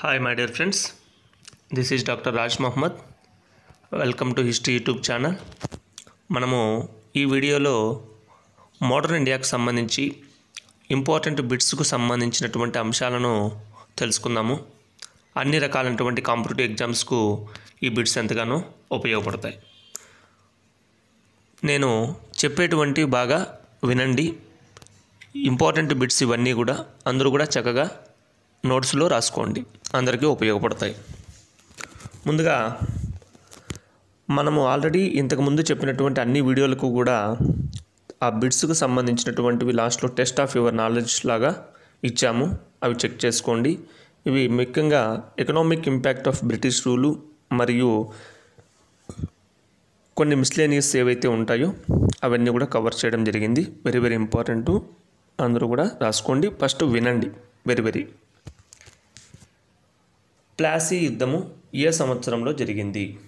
Hi my dear friends this is doctor Raj Mohammad welcome to history YouTube channel మనము ఈ వీడియోలో modern ఇండియాకు సంబంధించి ఇంపార్టెంట్ బిట్స్కు సంబంధించినటువంటి అంశాలను తెలుసుకుందాము. అన్ని రకాలైనటువంటి కాంపిటేటివ్ ఎగ్జామ్స్కు ఈ బిట్స్ ఎంతగానో ఉపయోగపడతాయి. నేను చెప్పేటువంటి బాగా వినండి. ఇంపార్టెంట్ బిట్స్ ఇవన్నీ కూడా అందరూ కూడా చక్కగా నోట్స్లో రాసుకోండి. అందరికీ ఉపయోగపడతాయి. ముందుగా మనము ఆల్రెడీ ఇంతకుముందు చెప్పినటువంటి అన్ని వీడియోలకు కూడా ఆ బిట్స్కు సంబంధించినటువంటివి లాస్ట్లో టెస్ట్ ఆఫ్ యువర్ నాలెడ్జ్ లాగా ఇచ్చాము. అవి చెక్ చేసుకోండి. ఇవి ముఖ్యంగా economic impact of British rule మరియు కొన్ని మిస్లేనియస్ ఏవైతే ఉంటాయో అవన్నీ కూడా కవర్ చేయడం జరిగింది. Very very important. అందరూ కూడా రాసుకోండి. ఫస్ట్ వినండి. వెరీ వెరీ ప్లాసీ యుద్ధము ఏ సంవత్సరంలో జరిగింది?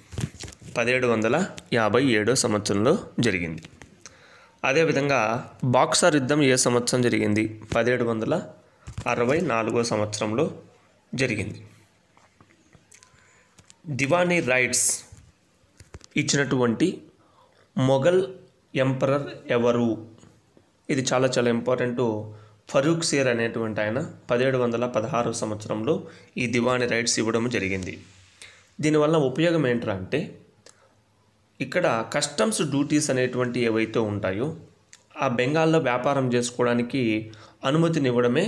పదిహేడు వందల యాభై ఏడో సంవత్సరంలో జరిగింది. అదేవిధంగా బాక్సర్ యుద్ధం ఏ సంవత్సరం జరిగింది? పదిహేడు వందల అరవై నాలుగో సంవత్సరంలో జరిగింది. దివానీ రైట్స్ ఇచ్చినటువంటి మొఘల్ ఎంపరర్ ఎవరు? ఇది చాలా చాలా ఇంపార్టెంట్ ఫరూక్ సేర్ అనేటువంటి ఆయన పదిహేడు వందల పదహారు సంవత్సరంలో ఈ దివాణి రైట్స్ ఇవ్వడం జరిగింది. దీనివల్ల ఉపయోగం ఏంట్రా అంటే ఇక్కడ కస్టమ్స్ డ్యూటీస్ అనేటువంటి ఏవైతే ఉంటాయో ఆ బెంగాల్లో వ్యాపారం చేసుకోవడానికి అనుమతినివ్వడమే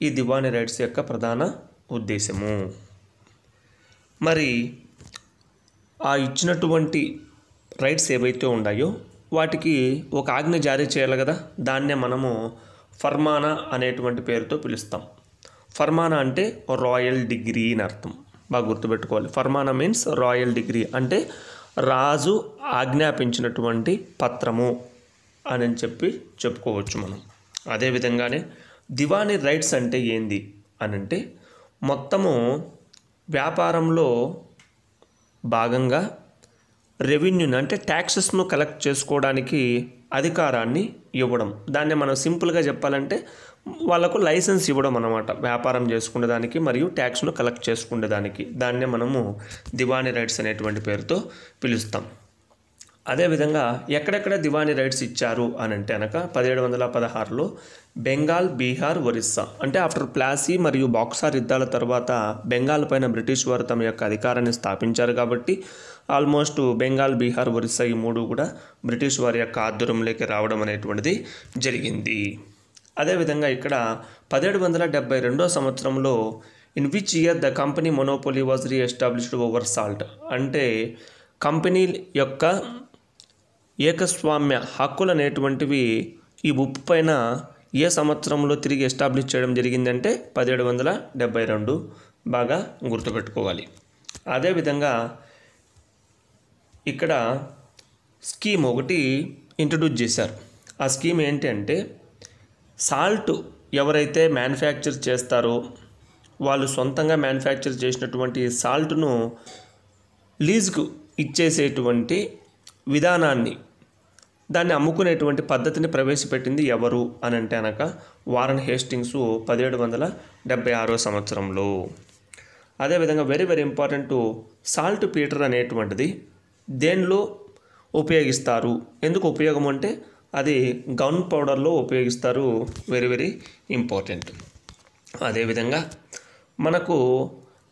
ఈ దివాణి రైట్స్ యొక్క ప్రధాన ఉద్దేశము. మరి ఆ ఇచ్చినటువంటి రైట్స్ ఏవైతే ఉన్నాయో వాటికి ఒక ఆజ్ఞ జారీ చేయాలి కదా దాన్నే మనము ఫర్మానా అనేటువంటి పేరుతో పిలుస్తాం. ఫర్మానా అంటే రాయల్ డిగ్రీ అని అర్థం. బాగా గుర్తుపెట్టుకోవాలి. ఫర్మానా మీన్స్ రాయల్ డిగ్రీ అంటే రాజు ఆజ్ఞాపించినటువంటి పత్రము అని చెప్పి చెప్పుకోవచ్చు మనం. అదేవిధంగానే దివానీ రైట్స్ అంటే ఏంది అని అంటే మొత్తము వ్యాపారంలో భాగంగా రెవెన్యూని అంటే ట్యాక్సెస్ను కలెక్ట్ చేసుకోవడానికి అధికారాన్ని ఇవ్వడం. దాన్ని మనం సింపుల్గా చెప్పాలంటే వాళ్ళకు లైసెన్స్ ఇవ్వడం అనమాట వ్యాపారం చేసుకునేదానికి మరియు ట్యాక్స్ను కలెక్ట్ చేసుకునేదానికి. దాన్నే మనము దివానీ రైట్స్ అనేటువంటి పేరుతో పిలుస్తాం. అదేవిధంగా ఎక్కడెక్కడ దివానీ రైట్స్ ఇచ్చారు అని అంటే అనక పదిహేడు వందల పదహారులో బెంగాల్ బీహార్ ఒరిస్సా. అంటే ఆఫ్టర్ ప్లాసీ మరియు బాక్సార్ యుద్ధాల తర్వాత బెంగాల్ పైన బ్రిటిష్ వారు తమ యొక్క అధికారాన్ని స్థాపించారు కాబట్టి ఆల్మోస్ట్ బెంగాల్ బీహార్ ఒరిస్సా ఈ మూడు కూడా బ్రిటిష్ వారి యొక్క ఆధ్వర్యంలోకి రావడం అనేటువంటిది జరిగింది. అదేవిధంగా ఇక్కడ పదిహేడు వందల డెబ్బై రెండో సంవత్సరంలో in which year the company monopoly was re established over salt అంటే కంపెనీ యొక్క ఏకస్వామ్య హక్కులు అనేటువంటివి ఈ ఉప్పు పైన ఏ సంవత్సరంలో తిరిగి ఎస్టాబ్లిష్ చేయడం జరిగిందంటే పదిహేడు వందల డెబ్బై రెండు. బాగా గుర్తుపెట్టుకోవాలి. అదేవిధంగా ఇక్కడ స్కీమ్ ఒకటి ఇంట్రడ్యూస్ చేశారు. ఆ స్కీమ్ ఏంటి అంటే సాల్ట్ ఎవరైతే మ్యానుఫ్యాక్చర్ చేస్తారో వాళ్ళు సొంతంగా మ్యానుఫ్యాక్చర్ చేసినటువంటి సాల్ట్ను లీజ్కు ఇచ్చేసేటువంటి విధానాన్ని దాన్ని అమ్ముకునేటువంటి పద్ధతిని ప్రవేశపెట్టింది ఎవరు అని అంటే అనక వారన్ హేస్టింగ్స్ పదిహేడు వందల డెబ్బై ఆరో సంవత్సరంలో. అదేవిధంగా very very important saltpetre అనేటువంటిది దేనిలో ఉపయోగిస్తారు? ఎందుకు ఉపయోగం అంటే అది గౌన్ పౌడర్లో ఉపయోగిస్తారు. Very very important. అదేవిధంగా మనకు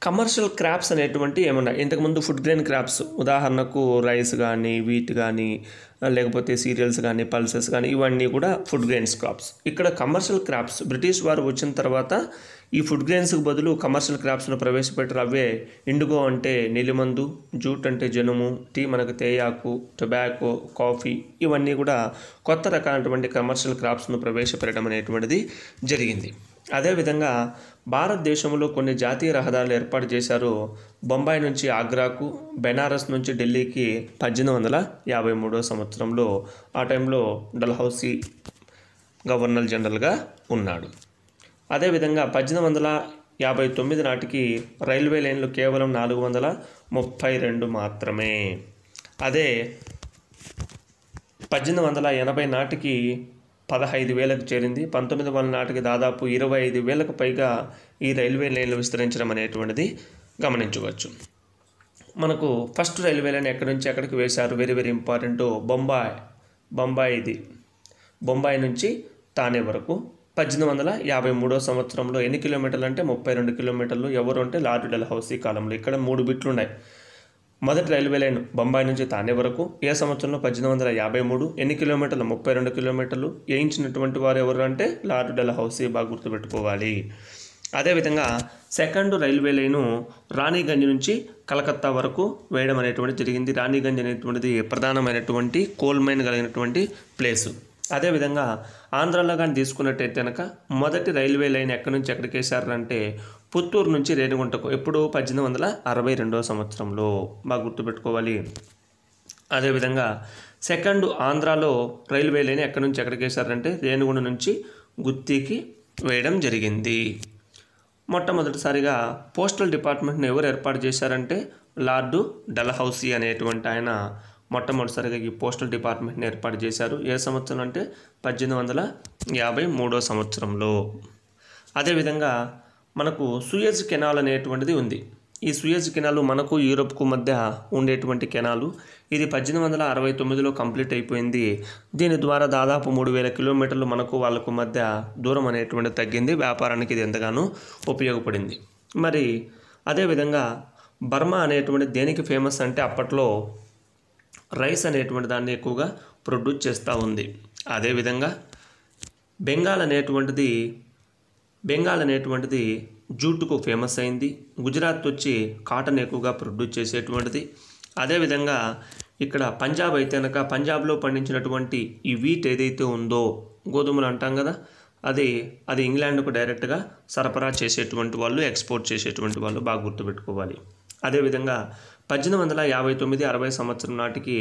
కమర్షియల్ క్రాప్స్ అనేటువంటి ఏమన్నా ఇంతకుముందు ఫుడ్ గ్రెయిన్ క్రాప్స్ ఉదాహరణకు రైస్ కానీ వీట్ కానీ లేకపోతే సీరియల్స్ కానీ పల్సెస్ కానీ ఇవన్నీ కూడా ఫుడ్ గ్రెయిన్స్ క్రాప్స్. ఇక్కడ కమర్షియల్ క్రాప్స్ బ్రిటిష్ వారు వచ్చిన తర్వాత ఈ ఫుడ్ గ్రెయిన్స్కి బదులు కమర్షియల్ క్రాప్స్ను ప్రవేశపెట్టారు అవే ఇండుగో అంటే నీలిమందు జూట్ అంటే జనుము టీ మనకు తేయాకు టొబాకో కాఫీ ఇవన్నీ కూడా కొత్త రకాలైనటువంటి కమర్షియల్ క్రాప్స్ను ప్రవేశపెట్టడం అనేటువంటిది జరిగింది. అదేవిధంగా భారతదేశంలో కొన్ని జాతీయ రహదారులు ఏర్పాటు చేశారు. బొంబాయి నుంచి ఆగ్రాకు బెనారస్ నుంచి ఢిల్లీకి పద్దెనిమిది వందల యాభై మూడో సంవత్సరంలో ఆ టైంలో డల్హౌసీ గవర్నర్ జనరల్గా ఉన్నాడు. అదేవిధంగా పద్దెనిమిది వందల యాభై తొమ్మిది నాటికి రైల్వే లైన్లు కేవలం నాలుగు వందల ముప్పై రెండు మాత్రమే. అదే పద్దెనిమిది వందల ఎనభై నాటికి పదహైదు వేలకు చేరింది. పంతొమ్మిది వందల నాటికి దాదాపు ఇరవై ఐదు వేలకు పైగా ఈ రైల్వే లైన్లు విస్తరించడం అనేటువంటిది గమనించవచ్చు. మనకు ఫస్ట్ రైల్వే లైన్ ఎక్కడి నుంచి ఎక్కడికి వేశారు? Very very important. Bombay Bombay ఇది బొంబాయి నుంచి తానే వరకు. పద్దెనిమిది వందల యాభై మూడో సంవత్సరంలో ఎన్ని కిలోమీటర్లు అంటే ముప్పై రెండు కిలోమీటర్లు. ఎవరు అంటే లార్డ్ డెల్హౌసీ కాలంలో. ఇక్కడ మూడు బిట్లు ఉన్నాయి మొదటి రైల్వే లైన్ బొంబాయి నుంచి తానే వరకు ఏ సంవత్సరంలో పద్దెనిమిది వందల యాభై మూడు ఎన్ని కిలోమీటర్లు? ముప్పై రెండు కిలోమీటర్లు. వేయించినటువంటి వారు ఎవరు అంటే లార్డ్ డెల్ హౌసీ బాగా గుర్తుపెట్టుకోవాలి. అదేవిధంగా సెకండ్ రైల్వే లైను రాణిగంజ్ నుంచి కలకత్తా వరకు వేయడం అనేటువంటి జరిగింది. రాణిగంజ్ అనేటువంటిది ప్రధానమైనటువంటి కోల్ మైన్ కలిగినటువంటి ప్లేసు. అదేవిధంగా ఆంధ్రాలో కానీ తీసుకున్నట్టయితే కనుక మొదటి రైల్వే లైన్ ఎక్కడి నుంచి ఎక్కడికి వేశారంటే పుత్తూరు నుంచి రేణిగుంటకు ఎప్పుడు పద్దెనిమిది వందల అరవై రెండవ సంవత్సరంలో బాగా గుర్తుపెట్టుకోవాలి. అదేవిధంగా సెకండ్ ఆంధ్రాలో రైల్వే లైన్ ఎక్కడి నుంచి ఎక్కడికి వేశారంటే రేణిగుండ నుంచి గుత్తికి వేయడం జరిగింది. మొట్టమొదటిసారిగా పోస్టల్ డిపార్ట్మెంట్ని ఎవరు ఏర్పాటు చేశారంటే లార్డు డల్హౌసీ అనేటువంటి ఆయన మొట్టమొదటిసారిగా ఈ పోస్టల్ డిపార్ట్మెంట్ని ఏర్పాటు చేశారు. ఏ సంవత్సరం అంటే పద్దెనిమిది వందల యాభై మూడో సంవత్సరంలో. అదేవిధంగా మనకు సుయజ్ కెనాల్ అనేటువంటిది ఉంది. ఈ సుయజ్ కెనాల్ మనకు యూరోప్కు మధ్య ఉండేటువంటి కెనాలు. ఇది పద్దెనిమిది వందల అరవై తొమ్మిదిలో కంప్లీట్ అయిపోయింది. దీని ద్వారా దాదాపు మూడు వేల కిలోమీటర్లు మనకు వాళ్ళకు మధ్య దూరం అనేటువంటిది తగ్గింది. వ్యాపారానికి ఇది ఎంతగానో ఉపయోగపడింది. మరి అదేవిధంగా బర్మా అనేటువంటి దేనికి ఫేమస్ అంటే అప్పట్లో రైస్ అనేటువంటి దాన్ని ఎక్కువగా ప్రొడ్యూస్ చేస్తూ ఉంది. అదేవిధంగా బెంగాల్ అనేటువంటిది బెంగాల్ అనేటువంటిది జూటుకు ఫేమస్ అయింది. గుజరాత్ వచ్చి కాటన్ ఎక్కువగా ప్రొడ్యూస్ చేసేటువంటిది. అదేవిధంగా ఇక్కడ పంజాబ్ అయితే కనుక పంజాబ్లో పండించినటువంటి ఈ వీట్ ఏదైతే ఉందో గోధుమలు అంటాం కదా అది అది ఇంగ్లాండ్కు డైరెక్ట్గా సరఫరా చేసేటువంటి వాళ్ళు ఎక్స్పోర్ట్ చేసేటువంటి వాళ్ళు బాగా గుర్తుపెట్టుకోవాలి. అదేవిధంగా పద్దెనిమిది వందల యాభై తొమ్మిది అరవై సంవత్సరం నాటికి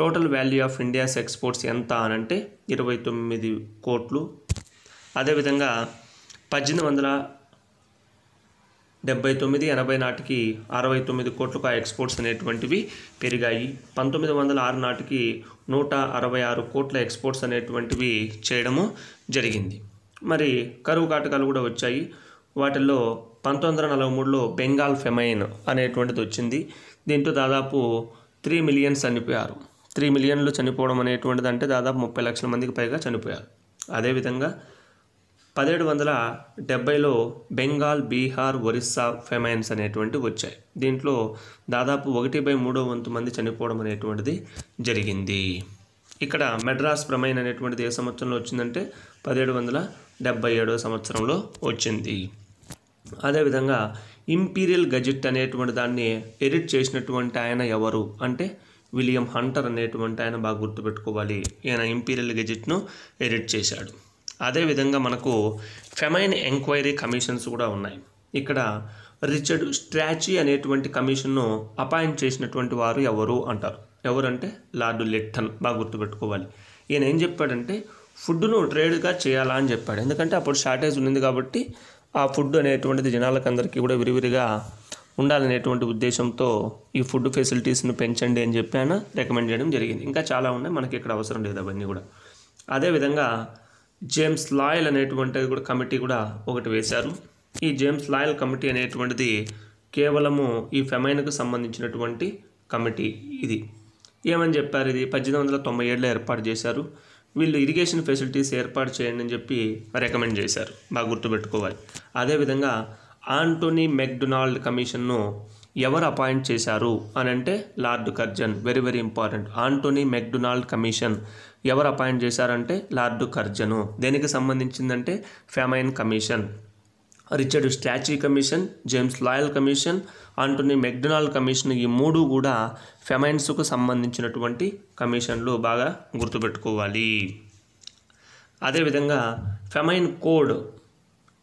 total value of India's exports ఎంత అనంటే ఇరవై తొమ్మిది కోట్లు. అదేవిధంగా పద్దెనిమిది వందల డెబ్బై తొమ్మిది ఎనభై నాటికి అరవై తొమ్మిది కోట్లకు ఆ ఎక్స్పోర్ట్స్ అనేటువంటివి పెరిగాయి. పంతొమ్మిది వందల ఆరు నాటికి నూట అరవై ఆరు కోట్ల ఎక్స్పోర్ట్స్ అనేటువంటివి చేయడము జరిగింది. మరి కరువు కాటకాలు కూడా వచ్చాయి. వాటిల్లో పంతొమ్మిది వందల నలభై మూడులో బెంగాల్ ఫెమైన్ అనేటువంటిది వచ్చింది. దీంతో దాదాపు త్రీ మిలియన్స్ చనిపోయారు. త్రీ మిలియన్లు చనిపోవడం అనేటువంటిది అంటే దాదాపు ముప్పై లక్షల మందికి పైగా చనిపోయారు. అదేవిధంగా పదిహేడు వందల డెబ్బైలో బెంగాల్ బీహార్ ఒరిస్సా ఫెమైన్స్ అనేటువంటి వచ్చాయి. దీంట్లో దాదాపు ఒకటి బై మూడో వంతు మంది చనిపోవడం అనేటువంటిది జరిగింది. ఇక్కడ మెడ్రాస్ ప్రమైన్ అనేటువంటిది ఏ సంవత్సరంలో వచ్చిందంటే పదిహేడు వందల డెబ్బై ఏడో సంవత్సరంలో వచ్చింది. అదేవిధంగా ఇంపీరియల్ గజెట్ అనేటువంటి దాన్ని ఎడిట్ చేసినటువంటి ఆయన ఎవరు అంటే విలియం హంటర్ అనేటువంటి ఆయన బాగా గుర్తుపెట్టుకోవాలి. ఈయన ఇంపీరియల్ గెజెట్ను ఎడిట్ చేశాడు. అదేవిధంగా మనకు ఫెమైన్ ఎంక్వైరీ కమిషన్స్ కూడా ఉన్నాయి. ఇక్కడ రిచర్డ్ స్ట్రాచీ అనేటువంటి కమిషన్ను అపాయింట్ చేసినటువంటి వారు ఎవరు అంటారు? ఎవరంటే లార్డు లిట్టన్. బాగా గుర్తుపెట్టుకోవాలి. ఈయన ఏం చెప్పాడంటే ఫుడ్ను ట్రేడ్గా చేయాలా అని చెప్పాడు. ఎందుకంటే అప్పుడు షార్టేజ్ ఉంది కాబట్టి ఆ ఫుడ్ అనేటువంటిది జనాలకందరికీ కూడా విరివిరిగా ఉండాలనేటువంటి ఉద్దేశంతో ఈ ఫుడ్ ఫెసిలిటీస్ను పెంచండి అని చెప్పి ఆయన రికమెండ్ చేయడం జరిగింది. ఇంకా చాలా ఉన్నాయి. మనకి ఇక్కడ అవసరం లేదు అవన్నీ కూడా. అదేవిధంగా జేమ్స్ లాయల్ అనేటువంటిది కూడా కమిటీ కూడా ఒకటి వేశారు. ఈ జేమ్స్ లాయల్ కమిటీ అనేటువంటిది కేవలము ఈ ఫెమైన్కు సంబంధించినటువంటి కమిటీ ఇది. ఏమని చెప్పారు ఇది? పద్దెనిమిది వందల తొంభై ఏడులో ఏర్పాటు చేశారు. వీళ్ళు ఇరిగేషన్ ఫెసిలిటీస్ ఏర్పాటు చేయండి అని చెప్పి రికమెండ్ చేశారు. బాగా గుర్తుపెట్టుకోవాలి. అదేవిధంగా ఆంటోనీ మెక్డొనాల్డ్ కమిషన్ను ఎవరు అపాయింట్ చేశారు అని అంటే Lord Curzon. Very very important. Antony McDonald commission ఎవరు అపాయింట్ చేశారంటే లార్డు కర్జను. దేనికి సంబంధించిందంటే famine commission. Richard Strachey commission James Lyall commission Antony McDonald commission ఈ మూడు కూడా ఫెమైన్స్కు సంబంధించినటువంటి కమిషన్లు బాగా గుర్తుపెట్టుకోవాలి. అదేవిధంగా ఫెమైన్ కోడ్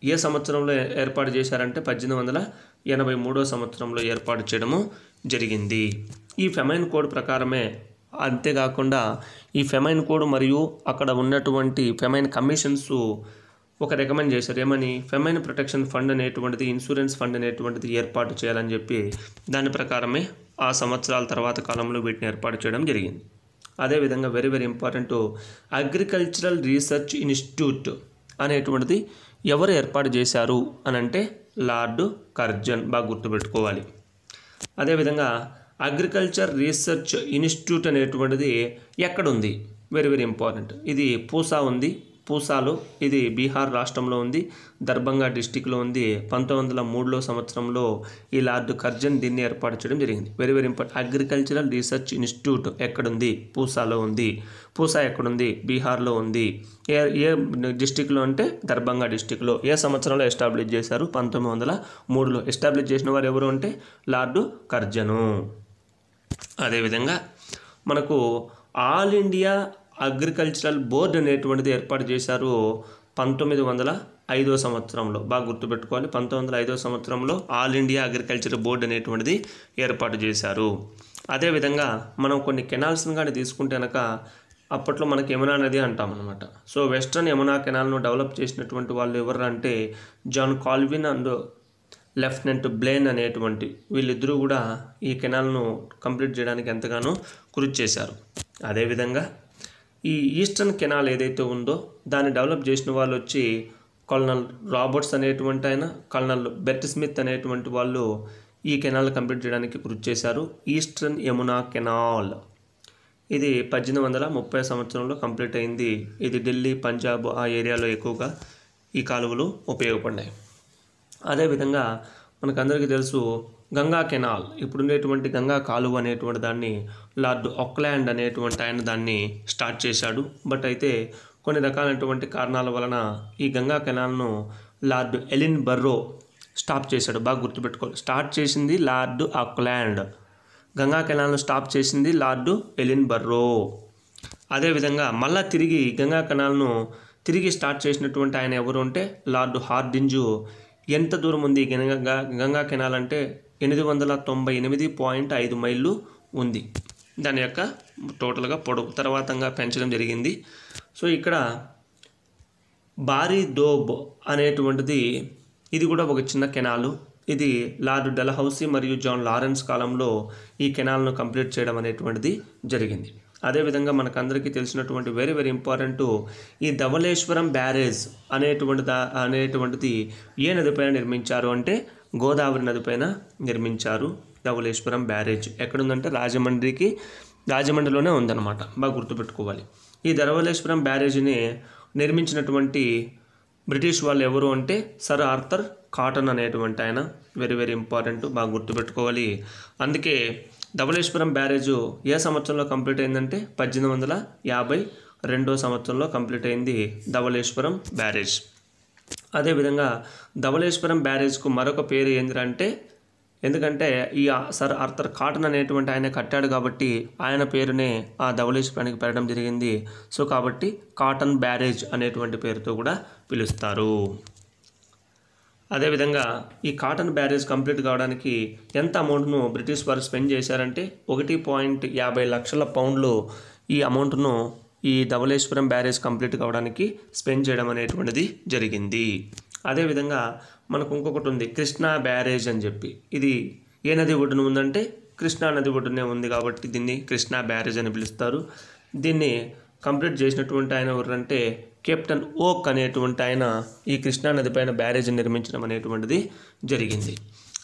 ఏ సంవత్సరంలో ఏర్పాటు చేశారంటే పద్దెనిమిది వందల ఎనభై మూడో సంవత్సరంలో ఏర్పాటు చేయడము జరిగింది. ఈ ఫెమైన్ కోడ్ ప్రకారమే అంతేకాకుండా ఈ ఫెమైన్ కోడ్ మరియు అక్కడ ఉన్నటువంటి ఫెమైన్ కమిషన్స్ ఒక రికమెండ్ చేశారు. ఏమని? ఫెమైన్ ప్రొటెక్షన్ ఫండ్ అనేటువంటిది ఇన్సూరెన్స్ ఫండ్ అనేటువంటిది ఏర్పాటు చేయాలని చెప్పి దాని ప్రకారమే ఆ సంవత్సరాల తర్వాత కాలంలో వీటిని ఏర్పాటు చేయడం జరిగింది. అదేవిధంగా very very important agricultural research institute అనేటువంటిది ఎవరు ఏర్పాటు చేశారు అని అంటే లార్డ్ కర్జన్ బాగా గుర్తుపెట్టుకోవాలి. అదేవిధంగా అగ్రికల్చర్ రీసెర్చ్ ఇన్స్టిట్యూట్ అనేటువంటిది ఎక్కడుంది? వెరీ వెరీ ఇంపార్టెంట్ ఇది పూసా ఉంది. పూసాలో ఇది బీహార్ రాష్ట్రంలో ఉంది. దర్భంగా డిస్టిక్లో ఉంది. పంతొమ్మిది వందల మూడులో సంవత్సరంలో ఈ లార్డ్ కర్జన్ దీన్ని ఏర్పాటు చేయడం జరిగింది. Very very important agricultural research institute ఎక్కడుంది? పూసాలో ఉంది. పూసా ఎక్కడుంది? బీహార్లో ఉంది. ఏ ఏ డిస్టిక్లో అంటే దర్భంగా డిస్టిక్లో. ఏ సంవత్సరంలో ఎస్టాబ్లిష్ చేశారు? పంతొమ్మిది వందల మూడులో. ఎస్టాబ్లిష్ చేసిన వారు ఎవరు అంటే? Lord Curzon. అదేవిధంగా మనకు ఆల్ ఇండియా అగ్రికల్చరల్ బోర్డు అనేటువంటిది ఏర్పాటు చేశారు పంతొమ్మిది వందల ఐదో సంవత్సరంలో. బాగా గుర్తుపెట్టుకోవాలి. పంతొమ్మిది వందల ఐదో సంవత్సరంలో ఆల్ ఇండియా అగ్రికల్చర్ బోర్డు అనేటువంటిది ఏర్పాటు చేశారు. అదేవిధంగా మనం కొన్ని కెనాల్స్ని కానీ తీసుకుంటే కనుక అప్పట్లో మనకి యమునా నది అంటాం అనమాట సో వెస్ట్రన్ యమునా కెనాల్ను డెవలప్ చేసినటువంటి వాళ్ళు ఎవరు అంటే John Calvin and lieutenant Blane అనేటువంటి వీళ్ళిద్దరూ కూడా ఈ కెనాల్ను కంప్లీట్ చేయడానికి ఎంతగానో కృషి చేశారు. అదేవిధంగా ఈ ఈస్టర్న్ కెనాల్ ఏదైతే ఉందో దాన్ని డెవలప్ చేసిన వాళ్ళు వచ్చి కల్నల్ రాబర్ట్స్ అనేటువంటి ఆయన కల్నల్ బెర్ట్ స్మిత్ అనేటువంటి వాళ్ళు ఈ కెనాల్ కంప్లీట్ చేయడానికి కృషి చేశారు. Eastern Yamuna canal. ఇది పద్దెనిమిది వందల ముప్పై సంవత్సరంలో కంప్లీట్ అయింది. ఇది ఢిల్లీ పంజాబ్ ఆ ఏరియాలో ఎక్కువగా ఈ కాలువలు ఉపయోగపడినాయి అదేవిధంగా మనకందరికీ తెలుసు గంగా కెనాల్. ఇప్పుడుండేటువంటి గంగా కాలువ అనేటువంటి దాన్ని లార్డ్ ఒక్లాండ్ అనేటువంటి ఆయన దాన్ని స్టార్ట్ చేశాడు. బట్ అయితే కొన్ని రకాలైనటువంటి కారణాల వలన ఈ గంగా కెనాల్ను లార్డ్ ఎలిన్ బర్రో స్టాప్ చేశాడు. బాగా గుర్తుపెట్టుకోవాలి. స్టార్ట్ చేసింది లార్డ్ ఆక్లాండ్. గంగా కెనాల్ను స్టాప్ చేసింది లార్డ్ ఎలిన్ బర్రో అదేవిధంగా మళ్ళా తిరిగి గంగా కెనాల్ను తిరిగి స్టార్ట్ చేసినటువంటి ఆయన ఎవరు అంటే లార్డ్ హార్డింజు ఎంత దూరం ఉంది గంగా గంగా కెనాల్ అంటే ఎనిమిది వందల తొంభై ఎనిమిది పాయింట్ ఐదు మైళ్ళు ఉంది. దాని యొక్క టోటల్గా పొడవు తర్వాతంగా పెంచడం జరిగింది. సో ఇక్కడ బారీ దోబ్ అనేటువంటిది ఇది కూడా ఒక చిన్న కెనాలు. ఇది లార్డ్ డెలహౌసీ మరియు జాన్ లారెన్స్ కాలంలో ఈ కెనాల్ను కంప్లీట్ చేయడం అనేటువంటిది జరిగింది. అదేవిధంగా మనకందరికీ తెలిసినటువంటి వెరీ వెరీ ఇంపార్టెంట్ ఈ ధవళేశ్వరం బ్యారేజ్ అనేటువంటి దా అనేటువంటిది ఏ నదిపైన నిర్మించారు అంటే గోదావరి నదిపైన నిర్మించారు ధవళేశ్వరం బ్యారేజ్ ఎక్కడుందంటే రాజమండ్రికి రాజమండ్రిలోనే ఉందన్నమాట. బాగా గుర్తుపెట్టుకోవాలి. ఈ ధవళేశ్వరం బ్యారేజ్ని నిర్మించినటువంటి బ్రిటిష్ వాళ్ళు ఎవరు అంటే సర్ ఆర్థర్ కాటన్ అనేటువంటి ఆయన. వెరీ వెరీ ఇంపార్టెంట్ బాగా గుర్తుపెట్టుకోవాలి. అందుకే ధవళేశ్వరం బ్యారేజ్ ఏ సంవత్సరంలో కంప్లీట్ అయిందంటే పద్దెనిమిది వందల యాభై రెండో సంవత్సరంలో కంప్లీట్ అయింది ధవళేశ్వరం బ్యారేజ్. అదేవిధంగా ధవళేశ్వరం బ్యారేజ్కు మరొక పేరు ఏంటంటే ఎందుకంటే ఈ సర్ ఆర్థర్ కాటన్ అనేటువంటి ఆయన కట్టాడు కాబట్టి ఆయన పేరునే ఆ ధవళేశ్వరానికి పెట్టడం జరిగింది. సో కాబట్టి కాటన్ బ్యారేజ్ అనేటువంటి పేరుతో కూడా పిలుస్తారు. అదేవిధంగా ఈ కాటన్ బ్యారేజ్ కంప్లీట్ కావడానికి ఎంత అమౌంట్ను బ్రిటిష్ వారు స్పెండ్ చేశారంటే ఒకటి పాయింట్ యాభై లక్షల పౌండ్లు ఈ అమౌంట్ను ఈ ధవళేశ్వరం బ్యారేజ్ కంప్లీట్ కావడానికి స్పెండ్ చేయడం అనేటువంటిది జరిగింది. అదేవిధంగా మనకు ఇంకొకటి ఉంది కృష్ణా బ్యారేజ్ అని చెప్పి. ఇది ఏ నది ఒడ్డున ఉందంటే కృష్ణా నది ఒడ్డునే ఉంది కాబట్టి దీన్ని కృష్ణా బ్యారేజ్ అని పిలుస్తారు. దీన్ని కంప్లీట్ చేసినటువంటి ఆయన ఎవరంటే కెప్టెన్ ఓక్ అనేటువంటి ఆయన ఈ కృష్ణా నది పైన బ్యారేజ్ నిర్మించడం అనేటువంటిది జరిగింది.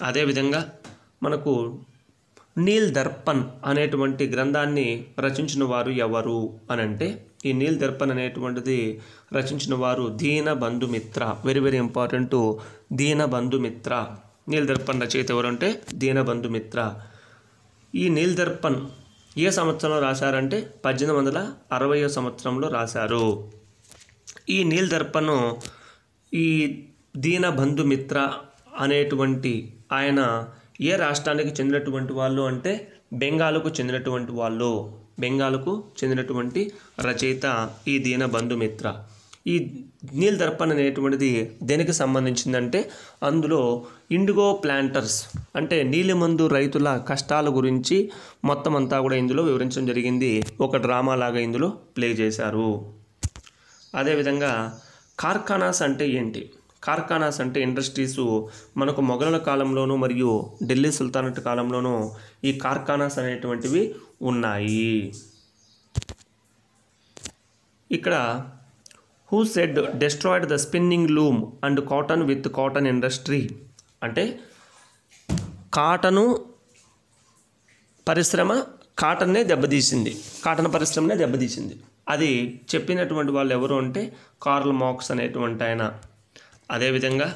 అదేవిధంగా మనకు నీల్ దర్పణ్ అనేటువంటి గ్రంథాన్ని రచించిన వారు ఎవరు అని అంటే ఈ నీల్ దర్పణ్ అనేటువంటిది రచించిన వారు దీన బంధుమిత్ర వెరీ వెరీ ఇంపార్టెంట్ దీన బంధుమిత్ర నీల్ దర్పణ్ రచయిత ఎవరంటే దీన బంధుమిత్ర ఈ నీల్ దర్పణ్ ఏ సంవత్సరంలో రాశారంటే పద్దెనిమిది వందల అరవయో సంవత్సరంలో రాశారు. ఈ నీల్ దర్పణ్ ఈ దీన బంధుమిత్ర అనేటువంటి ఆయన ఏ రాష్ట్రానికి చెందినటువంటి వాళ్ళు అంటే బెంగాల్కు చెందినటువంటి వాళ్ళు బెంగాల్కు చెందినటువంటి రచయిత ఈ దీన బంధుమిత్ర ఈ నీల్ దర్పణ్ అనేటువంటిది దేనికి సంబంధించిందంటే అందులో ఇండిగో ప్లాంటర్స్ అంటే నీలిమందు రైతుల కష్టాల గురించి మొత్తం అంతా కూడా ఇందులో వివరించడం జరిగింది. ఒక డ్రామా లాగా ఇందులో ప్లే చేశారు. అదేవిధంగా కార్ఖానాస్ అంటే ఏంటి? కార్ఖానాస్ అంటే ఇండస్ట్రీస్ మనకు మొఘలుల కాలంలోనూ మరియు ఢిల్లీ సుల్తానట్ కాలంలోనూ ఈ కార్ఖానాస్ అనేటువంటివి ఉన్నాయి. ఇక్కడ who said destroyed the spinning loom and cotton with cotton industry అంటే కాటను పరిశ్రమ కాటన్నే దెబ్బతీసింది. కాటన్ పరిశ్రమనే దెబ్బతీసింది. అది చెప్పినటువంటి వాళ్ళు ఎవరు అంటే కార్ల్ మాక్స్ అనేటువంటి ఆయన. అదేవిధంగా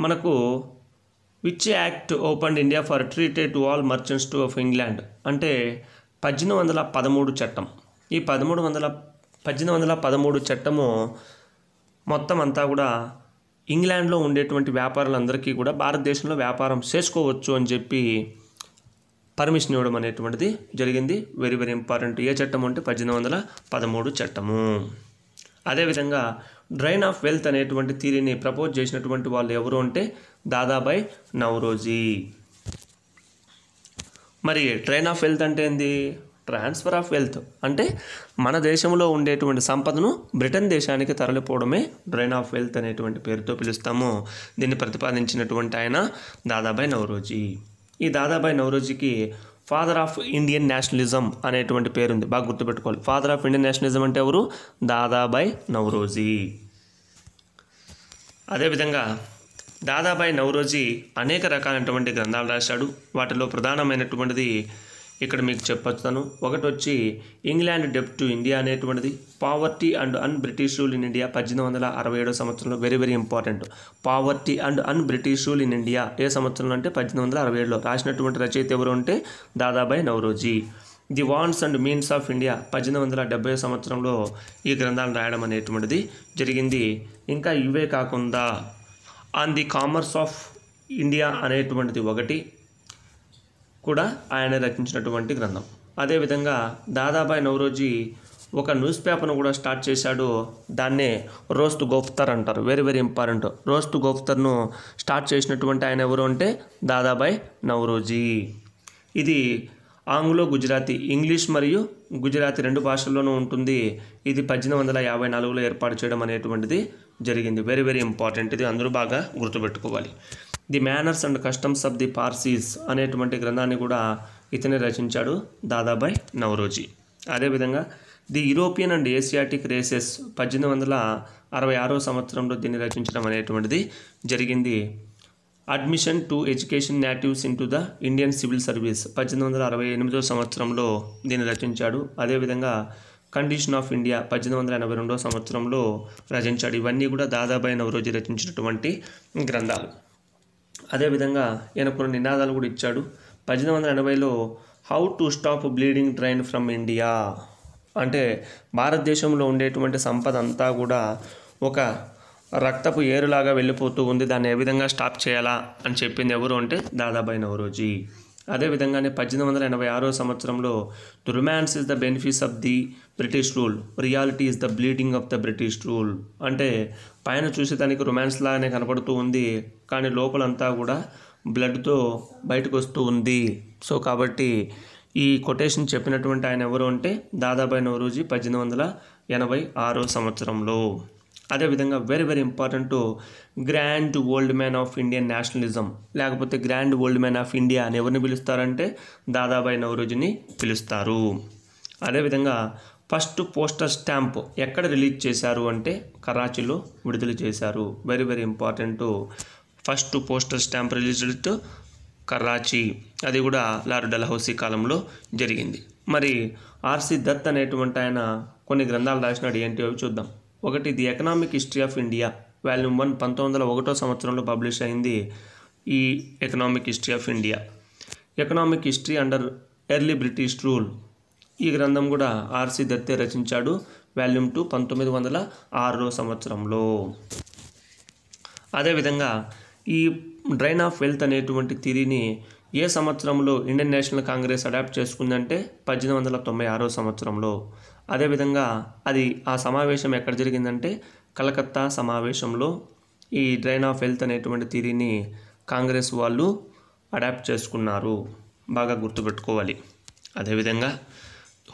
మనకు which act open India for treated to all merchants to of England అంటే పద్దెనిమిది వందల పదమూడు చట్టం. ఈ పదమూడు వందల పద్దెనిమిది వందల పదమూడు చట్టము మొత్తం అంతా కూడా ఇంగ్లాండ్లో ఉండేటువంటి వ్యాపారులందరికీ కూడా భారతదేశంలో వ్యాపారం చేసుకోవచ్చు అని చెప్పి పర్మిషన్ ఇవ్వడం అనేటువంటిది జరిగింది. వెరీ వెరీ ఇంపార్టెంట్ ఏ చట్టం అంటే పద్దెనిమిది వందల పదమూడు చట్టము. అదేవిధంగా డ్రైన్ ఆఫ్ వెల్త్ అనేటువంటి థీరీని ప్రపోజ్ చేసినటువంటి వాళ్ళు ఎవరు అంటే దాదాబాయ్ నవరోజీ మరి డ్రైన్ ఆఫ్ వెల్త్ అంటే ఏంది? Transfer of wealth. అంటే మన దేశంలో ఉండేటువంటి సంపదను బ్రిటన్ దేశానికి తరలిపోవడమే డ్రైన్ ఆఫ్ వెల్త్ అనేటువంటి పేరుతో పిలుస్తాము. దీన్ని ప్రతిపాదించినటువంటి ఆయన దాదాబాయ్ నవరోజీ ఈ దాదాబాయ్ నవరోజీకి ఫాదర్ ఆఫ్ ఇండియన్ నేషనలిజం అనేటువంటి పేరుంది. బాగా గుర్తుపెట్టుకోవాలి. ఫాదర్ ఆఫ్ ఇండియన్ నేషనలిజం అంటే ఎవరు? దాదాబాయ్ నవరోజీ. అదేవిధంగా దాదాబాయ్ నవరోజీ అనేక రకాలైనటువంటి గ్రంథాలు రాశాడు. వాటిలో ప్రధానమైనటువంటిది ఇక్కడ మీకు చెప్పొస్తాను. ఒకటి వచ్చి ఇంగ్లాండ్ డెప్ టు ఇండియా అనేటువంటిది poverty and un British rule in India పద్దెనిమిది వందల అరవై ఏడో సంవత్సరంలో very very important poverty and un British rule in India ఏ సంవత్సరంలో అంటే పద్దెనిమిది వందల అరవై ఏడులో? రాసినటువంటి రచయిత ఎవరు అంటే? Dadabhai Naoroji the wants and means of India పద్దెనిమిది వందల డెబ్బై సంవత్సరంలో ఈ గ్రంథాలను రాయడం అనేటువంటిది జరిగింది. ఇంకా ఇవే కాకుండా on the commerce of India అనేటువంటిది ఒకటి కూడా ఆయన రచించినటువంటి గ్రంథం. అదేవిధంగా దాదాబాయ్ నవరోజీ ఒక న్యూస్ పేపర్ను కూడా స్టార్ట్ చేశాడు. దాన్నే రోస్ట్ గోఫ్తర్ అంటారు. వెరీ వెరీ ఇంపార్టెంట్ రోస్ట్ గోఫ్తర్ను స్టార్ట్ చేసినటువంటి ఆయన ఎవరు అంటే దాదాబాయ్ నవరోజీ ఇది ఆంగ్లో గుజరాతీ ఇంగ్లీష్ మరియు గుజరాతీ రెండు భాషల్లోనూ ఉంటుంది. ఇది పద్దెనిమిది వందల యాభై నాలుగులో ఏర్పాటు చేయడం అనేటువంటిది జరిగింది. వెరీ వెరీ ఇంపార్టెంట్ ఇది అందరూ బాగా గుర్తుపెట్టుకోవాలి. The manners and customs of the Parsees అనేటువంటి గ్రంథాన్ని కూడా ఇతనే రచించాడు దాదాబాయ్ నవరోజీ. అదేవిధంగా the European and Asiatic races పద్దెనిమిది వందల అరవై ఆరో సంవత్సరంలో దీన్ని రచించడం అనేటువంటిది జరిగింది. Admission to education natives into the Indian civil service పద్దెనిమిది వందల అరవై ఎనిమిదో సంవత్సరంలో దీన్ని రచించాడు. అదేవిధంగా కండిషన్ ఆఫ్ ఇండియా పద్దెనిమిది వందల ఎనభై రెండో సంవత్సరంలో రచించాడు. ఇవన్నీ కూడా దాదాబాయి నవరోజీ రచించినటువంటి గ్రంథాలు. అదేవిధంగా ఈయన కొన్ని నినాదాలు కూడా ఇచ్చాడు. పద్దెనిమిది వందల ఎనభైలో how to stop bleeding drain from India అంటే భారతదేశంలో ఉండేటువంటి సంపద అంతా కూడా ఒక రక్తపు ఏరులాగా వెళ్ళిపోతూ ఉంది. దాన్ని ఏ విధంగా స్టాప్ చేయాలా అని చెప్పింది ఎవరు అంటే దాదాబాయి నవరోజీ. అదేవిధంగానే పద్దెనిమిది వందల ఎనభై ఆరో సంవత్సరంలో the romance is the benefits of the British rule reality is the bleeding of the British rule అంటే పైన చూసేదానికి రొమాన్స్ లాగానే కనపడుతూ ఉంది. కానీ లోపలంతా కూడా బ్లడ్తో బయటకు వస్తూ ఉంది. సో కాబట్టి ఈ కొటేషన్ చెప్పినటువంటి ఆయన ఎవరు అంటే దాదాబాయి నవరోజీ పద్దెనిమిది వందల ఎనభై ఆరో సంవత్సరంలో. అదేవిధంగా very very important grand old man of Indian nationalism లేకపోతే grand old man of India అని ఎవరిని పిలుస్తారంటే దాదాబాయి నవరోజుని పిలుస్తారు. అదేవిధంగా ఫస్ట్ పోస్టర్ స్టాంప్ ఎక్కడ రిలీజ్ చేశారు అంటే కరాచీలో విడుదల చేశారు. Very very important first poster stamp released Karachi అది కూడా లార్డ్ డల్హౌసీ కాలంలో జరిగింది. మరి ఆర్సి దత్ అనేటువంటి ఆయన కొన్ని గ్రంథాలు రాసినాడు. ఏంటి అవి చూద్దాం. ఒకటి the economic history of India volume one పంతొమ్మిది వందల ఒకటో సంవత్సరంలో పబ్లిష్ అయింది ఈ economic history of India. Economic history under early British rule. ఈ గ్రంథం కూడా ఆర్సి దత్తే రచించాడు వాల్యూమ్ టూ పంతొమ్మిది వందల ఆరో సంవత్సరంలో. అదేవిధంగా ఈ డ్రైన్ ఆఫ్ వెల్త్ అనేటువంటి థిరీని ఏ సంవత్సరంలో ఇండియన్ నేషనల్ కాంగ్రెస్ అడాప్ట్ చేసుకుందంటే పద్దెనిమిది వందల తొంభై ఆరో సంవత్సరంలో. అదేవిధంగా అది ఆ సమావేశం ఎక్కడ జరిగిందంటే కలకత్తా సమావేశంలో ఈ డ్రైన్ ఆఫ్ వెల్త్ అనేటువంటి థిరీని కాంగ్రెస్ వాళ్ళు అడాప్ట్ చేసుకున్నారు. బాగా గుర్తుపెట్టుకోవాలి. అదేవిధంగా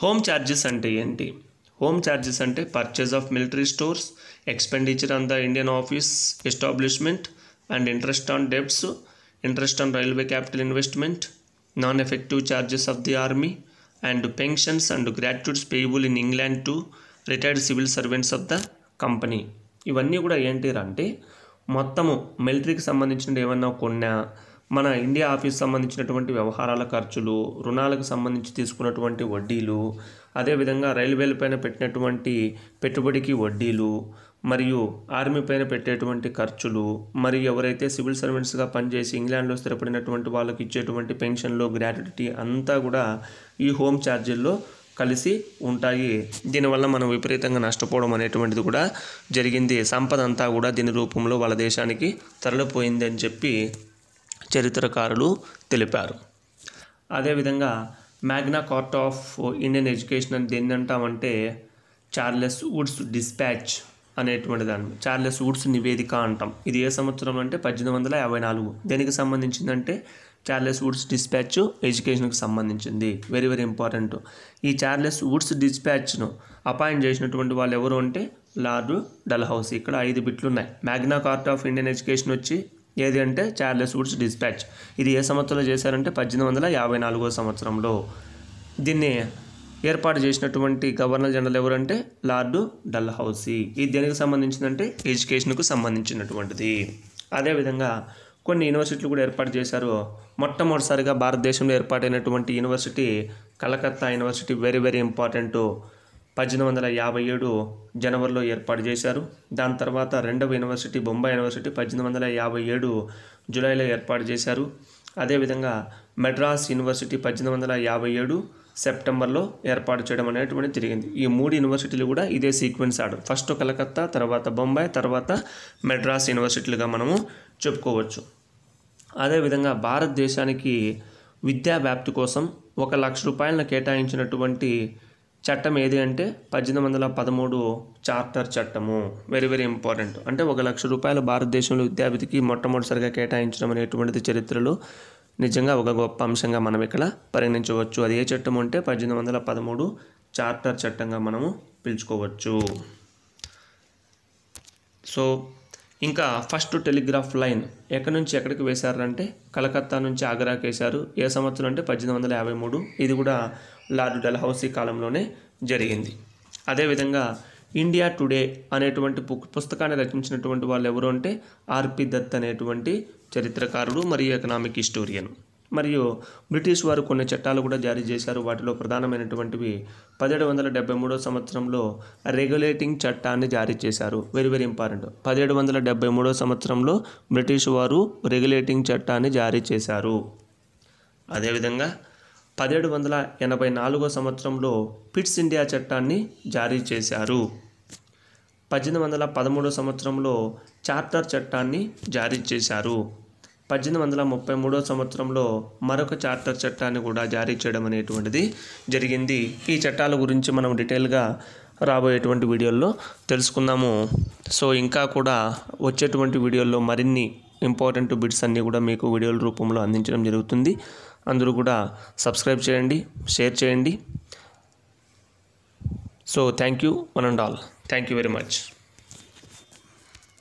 హోమ్ ఛార్జెస్ అంటే ఏంటి? హోమ్ ఛార్జెస్ అంటే purchase of military stores expenditure on the Indian office establishment and interest on debts interest on railway capital investment non effective charges of the army and pensions and gratuities payable in England to retired civil servants of the company. ఇవన్నీ కూడా ఏంటిరంటే మొత్తము మిలిటరీకి సంబంధించిన ఏమన్నా కొన్నా మన India office సంబంధించినటువంటి వ్యవహారాల ఖర్చులు రుణాలకు సంబంధించి తీసుకున్నటువంటి వడ్డీలు అదేవిధంగా రైల్వేల పైన పెట్టినటువంటి పెట్టుబడికి వడ్డీలు మరియు ఆర్మీ పైన పెట్టేటువంటి ఖర్చులు మరియు ఎవరైతే సివిల్ సర్వెంట్స్గా పనిచేసి ఇంగ్లాండ్లో స్థిరపడినటువంటి వాళ్ళకి ఇచ్చేటువంటి పెన్షన్లు గ్రాట్యుటీ అంతా కూడా ఈ హోమ్ ఛార్జీల్లో కలిసి ఉంటాయి. దీనివల్ల మనం విపరీతంగా నష్టపోవడం అనేటువంటిది కూడా జరిగింది. సంపద అంతా కూడా దీని రూపంలో వాళ్ళ దేశానికి తరలిపోయింది అని చెప్పి చరిత్రకారులు తెలిపారు. అదేవిధంగా magna carta of Indian education అని దేన్ని అంటామంటే చార్లెస్ వుడ్స్ డిస్పాచ్. అనేటువంటి దాన్ని చార్లెస్ వుడ్స్ నివేదిక అంటాం. ఇది ఏ సంవత్సరం అంటే పద్దెనిమిది వందల యాభై నాలుగు. దేనికి సంబంధించిందంటే చార్లెస్ వుడ్స్ డిస్పాచ్ ఎడ్యుకేషన్కి సంబంధించింది. Very very important. ఈ చార్లెస్ వుడ్స్ డిస్పాచ్ను అపాయింట్ చేసినటువంటి వాళ్ళు ఎవరు అంటే లార్డ్ డల్హౌస్. ఇక్కడ ఐదు బిట్లు ఉన్నాయి magna carta of Indian education వచ్చి ఏది అంటే చార్లెస్ వుడ్స్ డిస్పాచ్. ఇది ఏ సంవత్సరంలో చేశారంటే పద్దెనిమిది వందల యాభై నాలుగో సంవత్సరంలో. దీన్ని ఏర్పాటు చేసినటువంటి గవర్నర్ జనరల్ ఎవరంటే లార్డు డల్హౌసీ. ఇది దేనికి సంబంధించిందంటే ఎడ్యుకేషన్కు సంబంధించినటువంటిది. అదేవిధంగా కొన్ని యూనివర్సిటీలు కూడా ఏర్పాటు చేశారు. మొట్టమొదటిసారిగా భారతదేశంలో ఏర్పాటైనటువంటి university Calcutta university very very important. పద్దెనిమిది వందల యాభై ఏడు జనవరిలో ఏర్పాటు చేశారు. దాని తర్వాత రెండవ యూనివర్సిటీ బొంబాయి యూనివర్సిటీ పద్దెనిమిది వందల యాభై ఏడు జూలైలో ఏర్పాటు చేశారు. అదేవిధంగా మెడ్రాస్ యూనివర్సిటీ పద్దెనిమిది వందల యాభై ఏడు సెప్టెంబర్లో ఏర్పాటు చేయడం అనేటువంటి జరిగింది. ఈ మూడు యూనివర్సిటీలు కూడా ఇదే సీక్వెన్స్ ఆర్డర్. ఫస్ట్ కలకత్తా తర్వాత బొంబాయి తర్వాత మెడ్రాస్ యూనివర్సిటీలుగా మనము చెప్పుకోవచ్చు. అదేవిధంగా భారతదేశానికి విద్యా వ్యాప్తి కోసం ఒక లక్ష రూపాయలను కేటాయించినటువంటి చట్టం ఏది అంటే పద్దెనిమిది వందల పదమూడు చార్టర్ చట్టము. వెరీ వెరీ ఇంపార్టెంట్ అంటే ఒక లక్ష రూపాయలు భారతదేశంలో విద్యాభిధికి మొట్టమొదటిసారిగా కేటాయించడం అనేటువంటిది చరిత్రలో నిజంగా ఒక గొప్ప అంశంగా మనం ఇక్కడ పరిగణించవచ్చు. అది ఏ చట్టం అంటే పద్దెనిమిది వందల పదమూడు చార్టర్ చట్టంగా మనము పిలుచుకోవచ్చు. సో ఇంకా ఫస్ట్ టెలిగ్రాఫ్ లైన్ ఎక్కడి నుంచి ఎక్కడికి వేశారంటే కలకత్తా నుంచి ఆగ్రాకి వేశారు. ఏ సంవత్సరం అంటే పద్దెనిమిది వందల యాభై మూడు. ఇది కూడా లార్డ్ డల్హౌసీ కాలంలోనే జరిగింది. అదేవిధంగా ఇండియా టుడే అనేటువంటి పు పుస్తకాన్ని రచించినటువంటి వాళ్ళు ఎవరు అంటే ఆర్పి దత్ అనేటువంటి చరిత్రకారుడు మరియు ఎకనామిక్ హిస్టోరియన్ మరియు బ్రిటిష్ వారు కొన్ని చట్టాలు కూడా జారీ చేశారు. వాటిలో ప్రధానమైనటువంటివి పదిహేడు వందల డెబ్బై మూడో సంవత్సరంలో రెగ్యులేటింగ్ చట్టాన్ని జారీ చేశారు. వెరీ వెరీ ఇంపార్టెంట్ పదిహేడు వందల డెబ్బై మూడో సంవత్సరంలో బ్రిటిష్ వారు రెగ్యులేటింగ్ చట్టాన్ని జారీ చేశారు. అదేవిధంగా పదిహేడు వందల ఎనభై నాలుగో సంవత్సరంలో పిట్స్ ఇండియా చట్టాన్ని జారీ చేశారు. పద్దెనిమిది వందల పదమూడో సంవత్సరంలో చార్టర్ చట్టాన్ని జారీ చేశారు. పద్దెనిమిది వందల ముప్పై మూడో సంవత్సరంలో మరొక చార్టర్ చట్టాన్ని కూడా జారీ చేయడం అనేటువంటిది జరిగింది. ఈ చట్టాల గురించి మనం డీటెయిల్గా రాబోయేటువంటి వీడియోల్లో తెలుసుకుందాము. సో ఇంకా కూడా వచ్చేటువంటి వీడియోల్లో మరిన్ని ఇంపార్టెంట్ బిట్స్ అన్నీ కూడా మీకు వీడియోల రూపంలో అందించడం జరుగుతుంది. అందరూ కూడా సబ్స్క్రైబ్ చేయండి షేర్ చేయండి. So thank you one and all. Thank you very much.